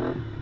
Mm-hmm.